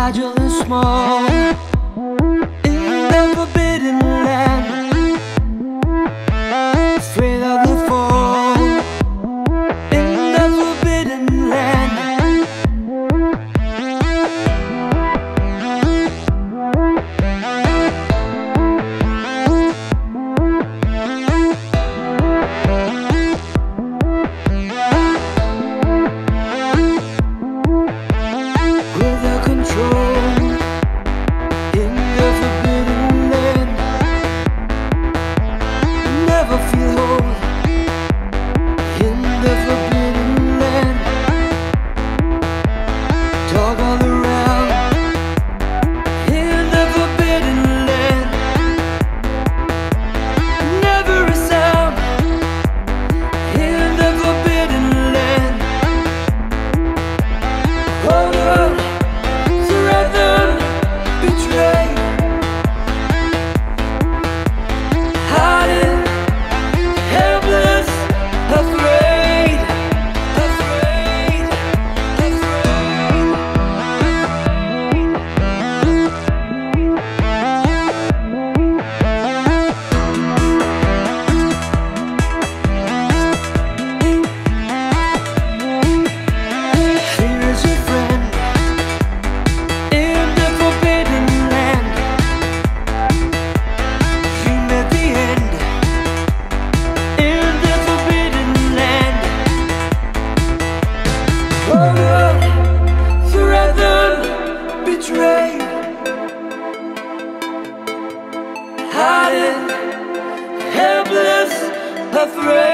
fragile and small. Threatened, betrayed. Hiding, helpless, afraid.